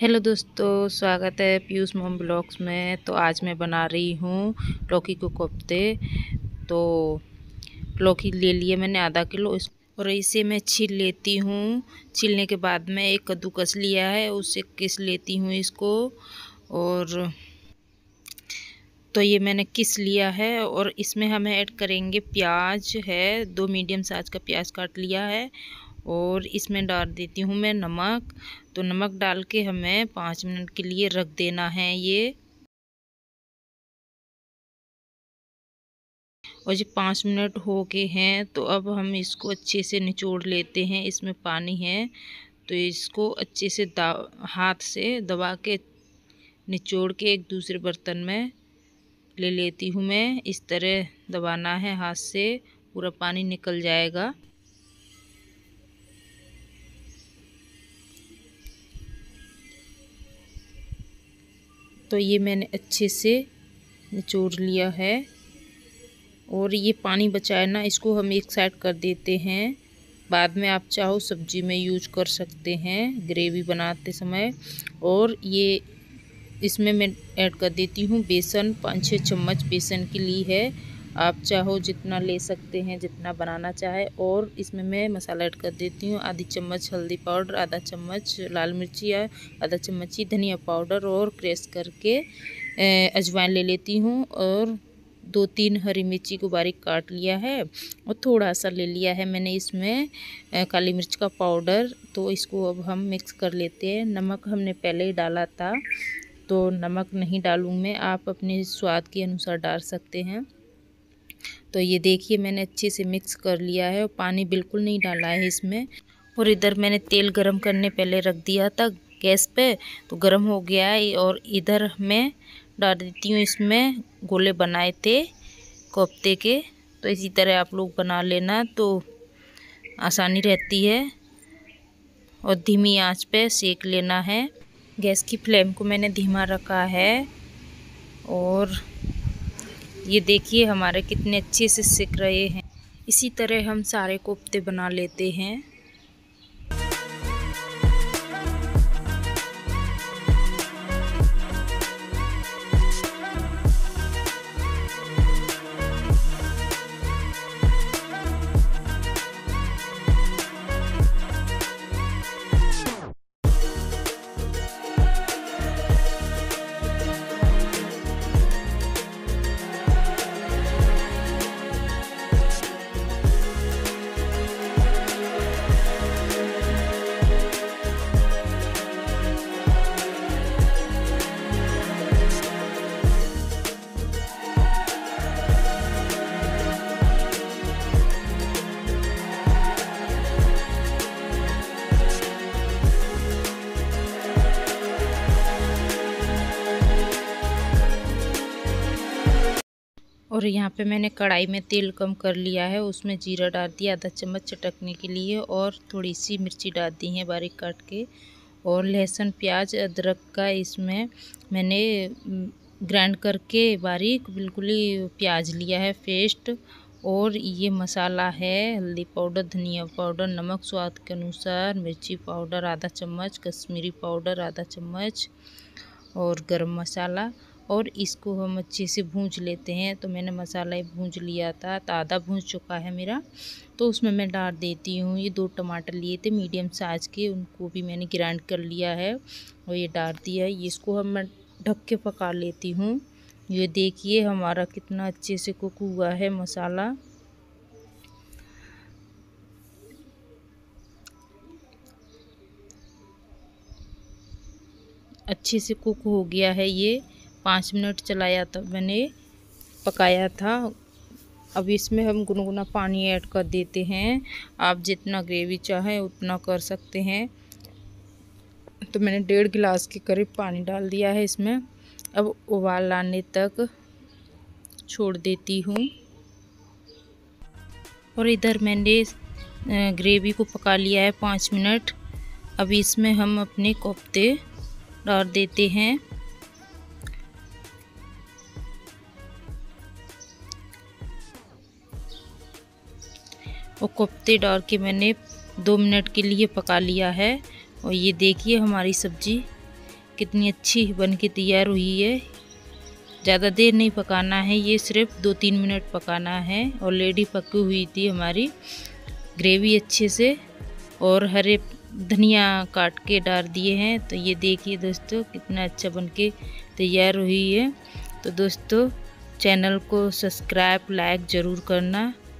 Hello दोस्तों, स्वागत है पीयूष मोम ब्लॉग्स में। तो आज मैं बना रही हूँ लौकी को कोफ्ते। तो लौकी ले लिए मैंने आधा किलो। इस और इसे मैं छील लेती हूँ। छीलने के बाद में एक कद्दूकस लिया है उससे किस लेती हूँ इसको? और तो ये मैंने किस लिया है? और इसमें हमें ऐड करेंगे प्याज है, दो मीडियम साइज़ का प्याज काट लिया है। और इसमें डाल देती हूँ मैं नमक। तो नमक डाल के हमें पाँच मिनट के लिए रख देना है ये। और जब पाँच मिनट हो गए हैं तो अब हम इसको अच्छे से निचोड़ लेते हैं। इसमें पानी है तो इसको अच्छे से दा, हाथ से दबा के निचोड़ के एक दूसरे बर्तन में ले लेती हूँ मैं। इस तरह दबाना है हाथ से, पूरा पानी निकल जाएगा। तो ये मैंने अच्छे से निचोड़ लिया है। और ये पानी बचाए ना, इसको हम एक साइड कर देते हैं। बाद में आप चाहो सब्ज़ी में यूज़ कर सकते हैं, ग्रेवी बनाते समय। और ये, इसमें मैं ऐड कर देती हूँ बेसन पाँच छः चम्मच बेसन की ली है। आप चाहो जितना ले सकते हैं, जितना बनाना चाहे। और इसमें मैं मसाला ऐड कर देती हूँ, आधी चम्मच हल्दी पाउडर, आधा चम्मच लाल मिर्ची या आधा चम्मच ही धनिया पाउडर और क्रेश करके अजवाइन ले लेती हूँ। और दो तीन हरी मिर्ची को बारीक काट लिया है और थोड़ा सा ले लिया है मैंने इसमें काली मिर्च का पाउडर। तो इसको अब हम मिक्स कर लेते हैं। नमक हमने पहले ही डाला था तो नमक नहीं डालूँ मैं। आप अपने स्वाद के अनुसार डाल सकते हैं। तो ये देखिए मैंने अच्छे से मिक्स कर लिया है और पानी बिल्कुल नहीं डाला है इसमें। और इधर मैंने तेल गरम करने पहले रख दिया था गैस पे तो गरम हो गया है और इधर मैं डाल देती हूँ इसमें गोले बनाए थे कोफ्ते के। तो इसी तरह आप लोग बना लेना तो आसानी रहती है। और धीमी आँच पे सेक लेना है। गैस की फ्लेम को मैंने धीमा रखा है और ये देखिए हमारे कितने अच्छे से सिक रहे हैं। इसी तरह हम सारे कोफ्ते बना लेते हैं। और यहाँ पे मैंने कढ़ाई में तेल कम कर लिया है, उसमें जीरा डाल दिया, आधा चम्मच चटकने के लिए और थोड़ी सी मिर्ची डाल दी है बारीक काट के और लहसुन, प्याज, अदरक का इसमें मैंने ग्राइंड करके बारीक बिल्कुल ही प्याज लिया है, पेस्ट और ये मसाला है, हल्दी पाउडर, धनिया पाउडर, नमक स्वाद के अनुसार, मिर्ची पाउडर, आधा चम्मच, कश्मीरी पाउडर, आधा चम्मच और गरम मसाला और इसको हम अच्छे से भूंज लेते हैं। तो मैंने मसाला भूंज लिया था तो आधा भूंज चुका है मेरा। तो उसमें मैं डाल देती हूँ, ये दो टमाटर लिए थे मीडियम साइज़ के, उनको भी मैंने ग्राइंड कर लिया है और ये डाल दिया है। इसको हम मैं ढक के पका लेती हूँ। ये देखिए हमारा कितना अच्छे से कुक हुआ है मसाला। अच्छे से कुक हो गया है ये। पाँच मिनट चलाया था, मैंने पकाया था। अब इसमें हम गुनगुना पानी ऐड कर देते हैं। आप जितना ग्रेवी चाहें उतना कर सकते हैं। तो मैंने डेढ़ गिलास के करीब पानी डाल दिया है इसमें। अब उबाल लाने तक छोड़ देती हूँ। और इधर मैंने ग्रेवी को पका लिया है पाँच मिनट। अब इसमें हम अपने कोफ्ते डाल देते हैं। और कोफ्ते डाल के मैंने दो मिनट के लिए पका लिया है। और ये देखिए हमारी सब्ज़ी कितनी अच्छी बन के तैयार हुई है। ज़्यादा देर नहीं पकाना है, ये सिर्फ़ दो तीन मिनट पकाना है। ऑलरेडी पकी हुई थी हमारी ग्रेवी अच्छे से। और हरे धनिया काट के डाल दिए हैं। तो ये देखिए दोस्तों कितना अच्छा बन के तैयार हुई है। तो दोस्तों चैनल को सब्सक्राइब, लाइक ज़रूर करना।